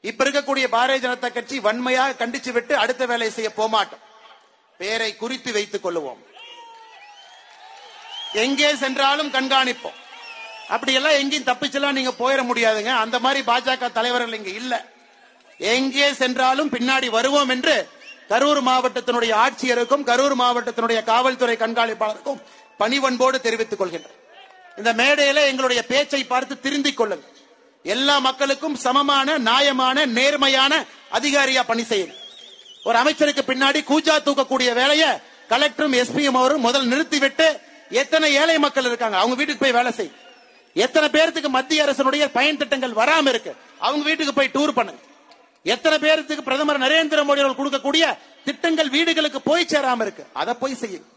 இப்ப இருக்கக்கூடிய பாரதிய ஜனதா கட்சி வன்மையாக கண்டிச்சு விட்டு அடுத்த வேலையை செய்ய போமாட்டோம். பேரை குறித்து வைத்துக் கொள்ளுவோம். எங்கே சென்றாலும் கண்காணிப்போம். அப்படியெல்லாம் எங்கேயும் தப்பிச்செல்லாம் நீங்க போயிட முடியாதுங்க. அந்த மாதிரி பாஜக தலைவர்கள் இங்க இல்ல. எங்கே சென்றாலும் பின்னாடி வருவோம் என்று கரூர் மாவட்டத்தினுடைய ஆட்சியருக்கும் கரூர் மாவட்டத்தினுடைய காவல்துறை கண்காணிப்பாளருக்கும் பணிவன்போடு தெரிவித்துக் கொள்கின்றனர் இந்த மேடையில எங்களுடைய பேச்சை பார்த்து திருந்திக் கொள்ளுங்கள். எல்லா மக்களுக்கும் சமமான நியாயமான நேர்மையான அதிகாரியா பணி செய்யுங்க ஒரு அமைச்சருக்கு பின்னாடி கூஜா தூக்கக்கூடிய வேலையை கலெக்டரும் எஸ்பியும் அவரும் முதல் நிறுத்திவிட்டு எத்தனை ஏழை மக்கள் இருக்காங்க? அவங்க வீட்டுக்கு போய் வேலை செய்யும் எத்தனை பேருக்கு மத்திய அரசனுடைய பயன் திட்டங்கள் வராம இருக்கு? அவங்க வீட்டுக்கு போய் டூர் பண்ணுங்க. எத்தனை பேருக்கு பிரதமர் நரேந்திர மோடி அவர்கள் கொடுக்கக்கூடிய திட்டங்கள் வீடுகளுக்கு போய் சேராம இருக்கு? அதை போய் செய்யுங்க